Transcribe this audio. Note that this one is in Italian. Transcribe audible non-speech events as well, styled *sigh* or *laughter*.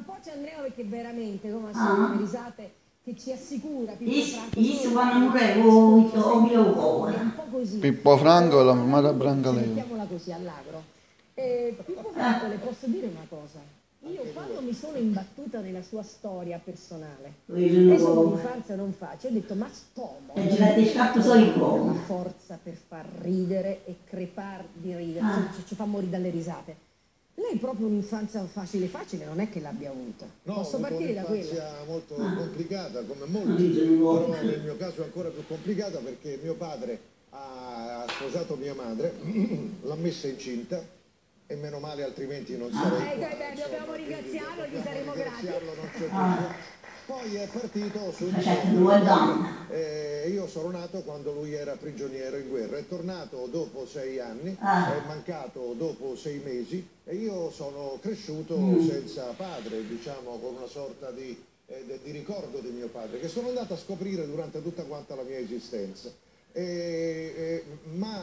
un po' c'è Andrea perché veramente, come Ah. sono le risate, che ci assicura Pippo Is, Franco, un po' così. Pippo Franco e la mamma Brancaleo. Mettiamola così, all'agro. Eh, Pippo Franco, le posso dire una cosa? Io quando mi sono imbattuta nella sua storia personale, con cuore. l'infanzia non faccio, ho detto ma stomo. E cuore. forza per far ridere e crepar di ridere, Ah. ci, ci fa morire dalle risate. Lei proprio un'infanzia facile facile non è che l'abbia avuta. No, Posso partire da quella? un'infanzia molto Ah. complicata, come Non molti, però nel mio caso è ancora più complicata perché mio padre ha sposato mia madre, *clears throat* l'ha messa incinta e meno male altrimenti non sarei Eh, qua. beh, beh, dobbiamo insomma, quindi ringraziarlo, gli dobbiamo saremo grati. Poi è partito due donne. Eh, io sono nato quando lui era prigioniero in guerra, è tornato dopo sei anni, Ah. è mancato dopo sei mesi e io sono cresciuto Mm. senza padre, diciamo con una sorta di, eh, di ricordo di mio padre, che sono andato a scoprire durante tutta quanta la mia esistenza. E- e- ma